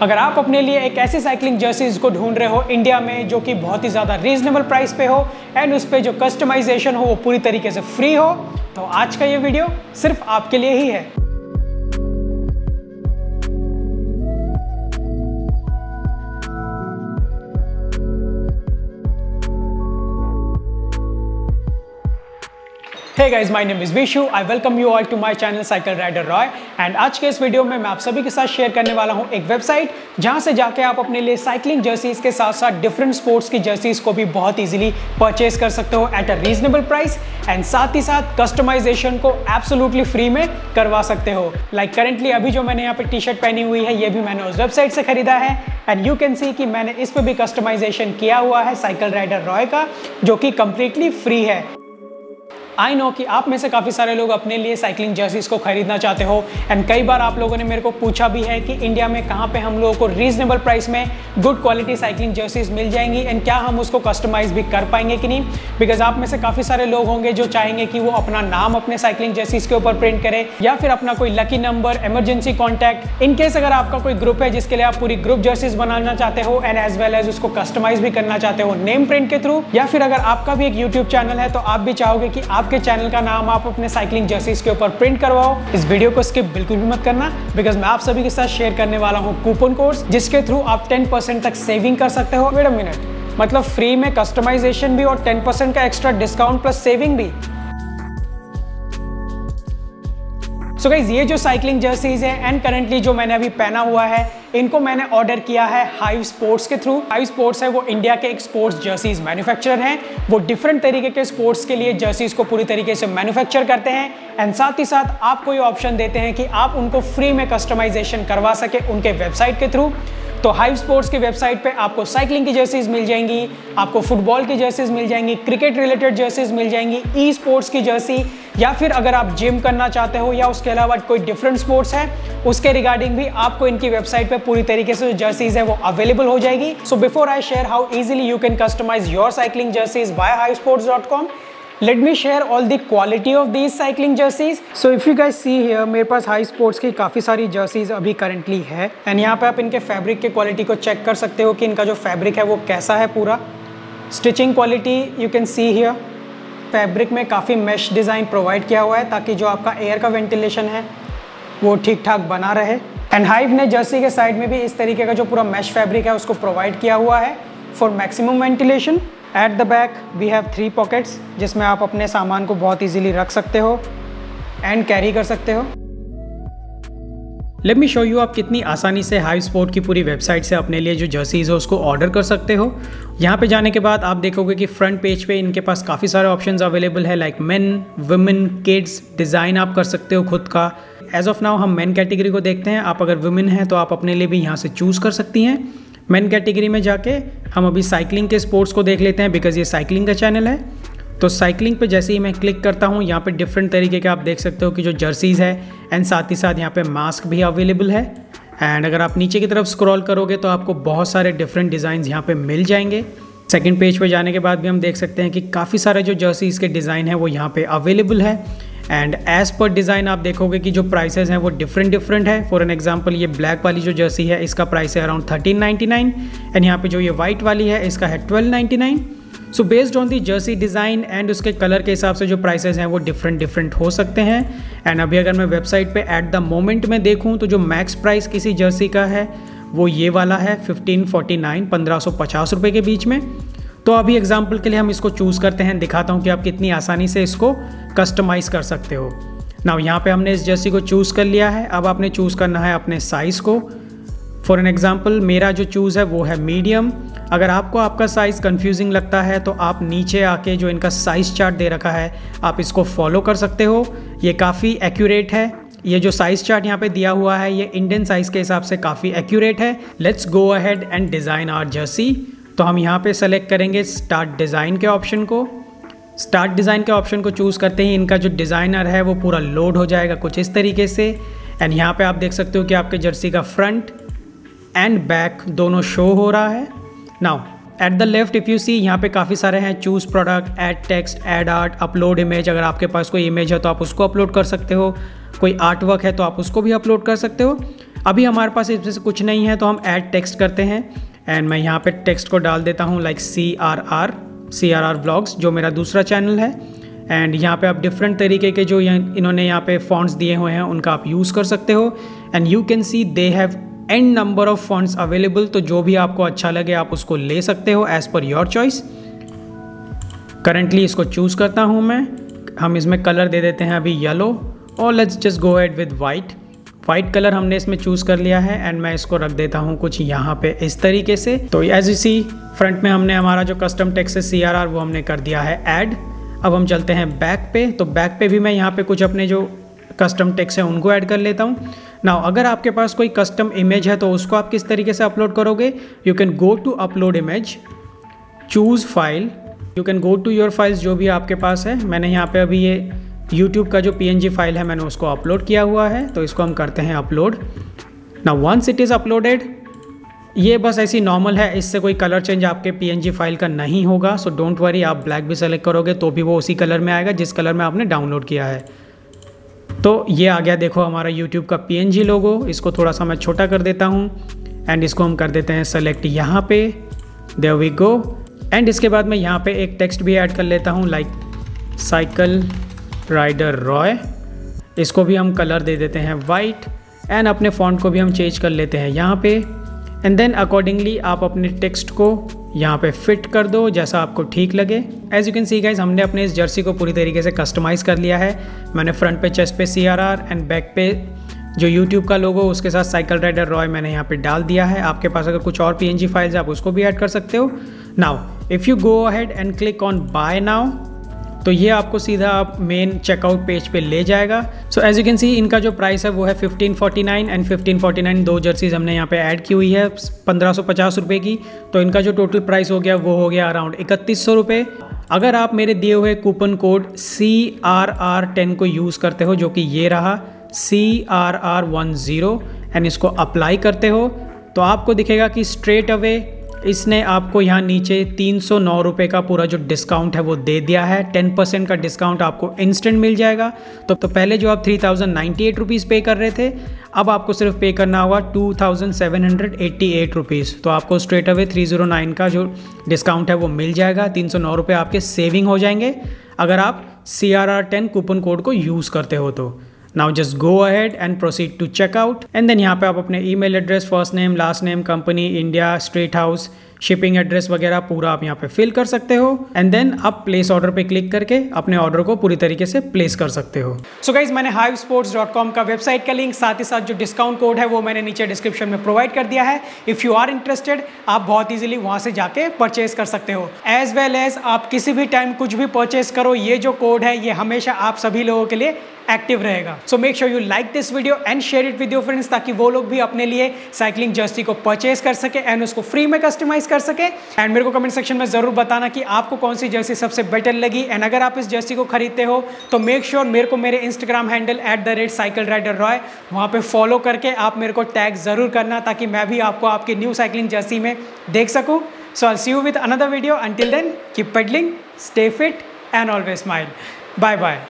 अगर आप अपने लिए एक ऐसी साइकिलिंग जर्सीज को ढूंढ रहे हो इंडिया में जो कि बहुत ही ज़्यादा रीजनेबल प्राइस पे हो एंड उस पर जो कस्टमाइजेशन हो वो पूरी तरीके से फ्री हो तो आज का ये वीडियो सिर्फ़ आपके लिए ही है। Hey guys my name is Vishu I welcome you all to my channel cycle rider Roy and आज के इस वीडियो में मैं आप सभी के साथ शेयर करने वाला हूँ एक वेबसाइट जहाँ से जाके आप अपने लिए साइकिलिंग जर्सीज के साथ साथ डिफरेंट स्पोर्ट्स की जर्सीज को भी बहुत इजीली परचेज कर सकते हो at a reasonable price and साथ ही साथ कस्टमाइजेशन को एब्सोल्युटली फ्री में करवा सकते हो। लाइक like करेंटली अभी जो मैंने यहाँ पे टी शर्ट पहनी हुई है, ये भी मैंने उस वेबसाइट से खरीदा है। एंड यू कैन सी कि मैंने इस पर भी कस्टमाइजेशन किया हुआ है साइकिल राइडर रॉय का, जो कि कम्प्लीटली फ्री है। आई नो कि आप में से काफ़ी सारे लोग अपने लिए साइकिलिंग जर्सीज को खरीदना चाहते हो एंड कई बार आप लोगों ने मेरे को पूछा भी है कि इंडिया में कहाँ पे हम लोगों को रीजनेबल प्राइस में गुड क्वालिटी साइकिलिंग जर्सीज मिल जाएँगी एंड क्या हम उसको कस्टमाइज भी कर पाएँगे कि नहीं? बिकॉज़ आप में से काफ़ी सारे लोग होंगे जो चाहेंगे कि वो अपना नाम अपने साइकिलिंग जर्सीज के ऊपर प्रिंट करे, या फिर अपना कोई lucky number emergency contact in case अगर आपका कोई ग्रुप है जिसके लिए आप पूरी ग्रुप जर्सीज बनाना चाहते हो एंड एज वेल एज उसको कस्टमाइज भी करना चाहते हो नेम प्रिंट के थ्रू या फिर अगर आपका भी एक यूट्यूब चैनल है तो आप भी चाहोगे कि आपके चैनल का नाम आप अपने साइकिलिंग जर्सीज के ऊपर प्रिंट करवाओ। इस वीडियो को स्किप बिल्कुल भी मत करना बिकॉज़ मैं आप सभी के साथ शेयर करने वाला हूँ कूपन कोर्स जिसके थ्रू आप 10% तक सेविंग कर सकते हो। मिनट मतलब फ्री में कस्टमाइजेशन भी और 10% का एक्स्ट्रा डिस्काउंट प्लस सेविंग भी। सो गाइज़ ये जो साइकिलिंग जर्सीज है एंड करेंटली जो मैंने अभी पहना हुआ है, इनको मैंने ऑर्डर किया है हाइव स्पोर्ट्स के थ्रू हाइव स्पोर्ट्स है, वो इंडिया के एक स्पोर्ट्स जर्सीज मैन्युफैक्चरर हैं। वो डिफरेंट तरीके के स्पोर्ट्स के लिए जर्सीज को पूरी तरीके से मैन्युफैक्चर करते हैं। एंड साथ ही साथ आपको ये ऑप्शन देते हैं कि आप उनको फ्री में कस्टमाइजेशन करवा सके उनके वेबसाइट के थ्रू तो हाइव स्पोर्ट्स की वेबसाइट पे आपको साइकिलिंग की जर्सीज मिल जाएँगी, आपको फुटबॉल की जर्सीज मिल जाएँगी क्रिकेट रिलेटेड जर्सीज मिल जाएँगी ई स्पोर्ट्स की जर्सी या फिर अगर आप जिम करना चाहते हो या उसके अलावा कोई डिफरेंट स्पोर्ट्स है, उसके रिगार्डिंग भी आपको इनकी वेबसाइट पे पूरी तरीके से जो जर्सीज है वो अवेलेबल हो जाएगी। So before I share how easily you can customize your cycling jerseys by high sports dot com let me share all the quality of these cycling jerseys so if you guys see here, मेरे पास high sports की काफ़ी सारी jerseys अभी currently है। And यहाँ पे आप इनके फैब्रिक के क्वालिटी को चेक कर सकते हो कि इनका जो फैब्रिक है वो कैसा है पूरा। Stitching quality you can see here fabric में काफ़ी मैश डिज़ाइन प्रोवाइड किया हुआ है ताकि जो आपका एयर का वेंटिलेशन है, वो ठीक ठाक बना रहे। एंड हाइव ने जर्सी के साइड में भी इस तरीके का जो पूरा मैश फैब्रिक है, उसको प्रोवाइड किया हुआ है for maximum ventilation at the back we have three pockets जिसमें आप अपने सामान को बहुत इजीली रख सकते हो एंड कैरी कर सकते हो। लेट मी शो यू आप कितनी आसानी से हाई स्पोर्ट की पूरी वेबसाइट से अपने लिए जो जर्सीज है उसको ऑर्डर कर सकते हो। यहाँ पे जाने के बाद आप देखोगे कि फ्रंट पेज पे इनके पास काफ़ी सारे ऑप्शंस अवेलेबल है like men women kids design आप कर सकते हो खुद का। एज ऑफ़ नाउ हम मेन कैटेगरी को देखते हैं। आप अगर वुमेन हैं तो आप अपने लिए भी यहाँ से चूज़ कर सकती हैं। मेन कैटेगरी में जाके हम अभी साइकिलिंग के स्पोर्ट्स को देख लेते हैं बिकॉज़ ये साइकिलिंग का चैनल है। तो साइकिलिंग पे जैसे ही मैं क्लिक करता हूँ, यहाँ पे डिफरेंट तरीके के आप देख सकते हो कि जो जर्सीज़ है एंड साथ ही साथ यहाँ पे मास्क भी अवेलेबल है। एंड अगर आप नीचे की तरफ़ स्क्रॉल करोगे तो आपको बहुत सारे डिफरेंट डिज़ाइन यहाँ पे मिल जाएँगे। सेकेंड पेज पे जाने के बाद भी हम देख सकते हैं कि काफ़ी सारे जो जर्सीज़ के डिज़ाइन है, वो यहाँ पे अवेलेबल है। एंड एज पर डिज़ाइन आप देखोगे कि जो प्राइसेस हैं, वो डिफरेंट डिफरेंट है। फॉर एन एग्ज़ाम्पल ये ब्लैक वाली जो जर्सी है, इसका प्राइस है around thirteen ninety nine and यहाँ पे जो ये वाइट वाली है, इसका है twelve ninety nine so based on the jersey design and उसके कलर के हिसाब से जो प्राइसेस हैं, वो डिफरेंट डिफरेंट हो सकते हैं। एंड अभी अगर मैं वेबसाइट पे एट द मोमेंट में देखूँ तो जो मैक्स प्राइस किसी जर्सी का है, वो ये वाला है फिफ्टीन फोर्टी नाइन पंद्रह सौ पचास रुपये के बीच में। तो अभी एग्ज़ाम्पल के लिए हम इसको चूज़ करते हैं, दिखाता हूँ कि आप कितनी आसानी से इसको कस्टमाइज़ कर सकते हो। ना यहाँ पे हमने इस जर्सी को चूज़ कर लिया है। अब आपने चूज़ करना है अपने साइज़ को। फॉर एन एग्ज़ाम्पल मेरा जो चूज़ है वो है मीडियम अगर आपको आपका साइज़ कंफ्यूजिंग लगता है तो आप नीचे आके जो इनका साइज़ चार्ट दे रखा है, आप इसको फॉलो कर सकते हो। ये काफ़ी एक्यूरेट है। ये जो साइज़ चार्ट यहाँ पे दिया हुआ है, ये इंडियन साइज़ के हिसाब से काफ़ी एक्यूरेट है। Let's go ahead and design our jersey तो हम यहाँ पे सेलेक्ट करेंगे स्टार्ट डिज़ाइन के ऑप्शन को। स्टार्ट डिज़ाइन के ऑप्शन को चूज़ करते ही इनका जो डिज़ाइनर है, वो पूरा लोड हो जाएगा कुछ इस तरीके से। एंड यहाँ पे आप देख सकते हो कि आपके जर्सी का फ्रंट एंड बैक दोनों शो हो रहा है। Now at the left if you see यहाँ पे काफ़ी सारे हैं। Choose product add text add art upload image अगर आपके पास कोई इमेज है तो आप उसको अपलोड कर सकते हो। कोई आर्ट वर्क है तो आप उसको भी अपलोड कर सकते हो। अभी हमारे पास इसमें से कुछ नहीं है तो हम ऐड टेक्स्ट करते हैं। एंड मैं यहाँ पे टेक्स्ट को डाल देता हूँ like C R R C R R blogs जो मेरा दूसरा चैनल है। एंड यहाँ पे आप डिफरेंट तरीके के जो इन्होंने यहाँ पे फॉन्ट्स दिए हुए हैं, उनका आप यूज़ कर सकते हो। And you can see they have and number of fonts available तो जो भी आपको अच्छा लगे, आप उसको ले सकते हो as per your choice currently इसको चूज़ करता हूँ मैं. हम इसमें कलर दे देते हैं अभी येलो और let's just go ahead with white white colour हमने इसमें चूज़ कर लिया है एंड मैं इसको रख देता हूँ कुछ यहाँ पे इस तरीके से. तो एज यू सी फ्रंट में हमने हमारा जो कस्टम टेक्स है सी वो हमने कर दिया है ऐड अब हम चलते हैं बैक पे. तो बैक पे भी मैं यहाँ पे कुछ अपने जो कस्टम टेक्स है, उनको ऐड कर लेता हूँ। ना अगर आपके पास कोई कस्टम इमेज है तो उसको आप किस तरीके से अपलोड करोगे? You can go to upload image choose file you can go to your files जो भी आपके पास है। मैंने यहाँ पे अभी ये यूट्यूब का जो PNG फ़ाइल है, मैंने उसको अपलोड किया हुआ है तो इसको हम करते हैं अपलोड ना वंस इट इज़ अपलोडेड ये बस ऐसी नॉर्मल है, इससे कोई कलर चेंज आपके पी फ़ाइल का नहीं होगा। सो डोंट वरी आप ब्लैक भी सेलेक्ट करोगे तो भी वो उसी कलर में आएगा, जिस कलर में आपने डाउनलोड किया है। तो ये आ गया देखो हमारा यूट्यूब का PNG लोगो इसको थोड़ा सा मैं छोटा कर देता हूँ। एंड इसको हम कर देते हैं सेलेक्ट यहाँ पे। देर वी गो एंड इसके बाद मैं यहाँ पे एक टेक्स्ट भी ऐड कर लेता हूँ लाइक साइकिल राइडर रॉय इसको भी हम कलर दे देते हैं वाइट एंड अपने फॉन्ट को भी हम चेंज कर लेते हैं यहाँ पे। एंड देन अकॉर्डिंगली आप अपने टेक्स्ट को यहाँ पे फिट कर दो जैसा आपको ठीक लगे। As you can see guys हमने अपने इस जर्सी को पूरी तरीके से कस्टमाइज़ कर लिया है। मैंने फ्रंट पे चेस्ट पे C R R and back पे जो यूट्यूब का लोगो उसके साथ साइकिल राइडर रॉय मैंने यहाँ पे डाल दिया है। आपके पास अगर कुछ और PNG फाइल्स है, आप उसको भी ऐड कर सकते हो। Now if you go ahead and click on buy now तो ये आपको सीधा आप मेन चेकआउट पेज पे ले जाएगा। So as you can see इनका जो प्राइस है वो है 1549 एंड 1549 दो जर्सीज हमने यहाँ पे ऐड की हुई है, पंद्रह रुपये की। तो इनका जो टोटल प्राइस हो गया, वो हो गया अराउंड इकतीस सौ रुपये अगर आप मेरे दिए हुए coupon code C R R ten को यूज़ करते हो, जो कि ये रहा C R R one zero and इसको अप्लाई करते हो तो आपको दिखेगा कि स्ट्रेट अवे इसने आपको यहाँ नीचे तीन सौ नौ रुपये का पूरा जो डिस्काउंट है वो दे दिया है। टेन परसेंट का डिस्काउंट आपको इंस्टेंट मिल जाएगा। तो, तो पहले जो आप three thousand ninety eight rupees pay कर रहे थे अब आपको सिर्फ़ पे करना होगा two thousand seven hundred eighty eight rupees तो आपको straight away three zero nine का जो डिस्काउंट है वो मिल जाएगा। तीन सौ नौ रुपये आपके सेविंग हो जाएँगे। अगर आप C R R ten coupon code को यूज़ करते हो तो। Now just go ahead and proceed to checkout and then यहाँ पे आप अपने email address first name last name company India street house shipping address वगैरह पूरा आप यहाँ पे फिल कर सकते हो एंड देन आप प्लेस ऑर्डर पे क्लिक करके अपने ऑर्डर को पूरी तरीके से प्लेस कर सकते हो। सो so गाइज़ मैंने हाइव स्पोर्ट्स डॉट कॉम का वेबसाइट का लिंक साथ ही साथ जो डिस्काउंट कोड है वो मैंने नीचे डिस्क्रिप्शन में प्रोवाइड कर दिया है। इफ़ यू आर इंटरेस्टेड आप बहुत ईजिली वहाँ से जाके परचेज कर सकते हो। एज वेल एज आप किसी भी टाइम कुछ भी परचेज करो, ये जो कोड है, ये हमेशा आप सभी लोगों के लिए एक्टिव रहेगा। So make sure you like this video and share it with your friends ताकि वो लोग भी अपने लिए साइकिलिंग जर्सी को परचेज कर सके एंड उसको फ्री में कस्टमाइज कर सके। एंड मेरे को कमेंट सेक्शन में ज़रूर बताना कि आपको कौन सी जर्सी सबसे बेटर लगी। एंड अगर आप इस जर्सी को खरीदते हो तो मेक श्योर sure मेरे को मेरे Instagram handle at the rate cycle rider Roy वहाँ पे फॉलो करके आप मेरे को टैग ज़रूर करना, ताकि मैं भी आपको आपकी न्यू साइकिलिंग जर्सी में देख सकूँ। So I see you with another video until then keep pedalling stay fit and always smile bye bye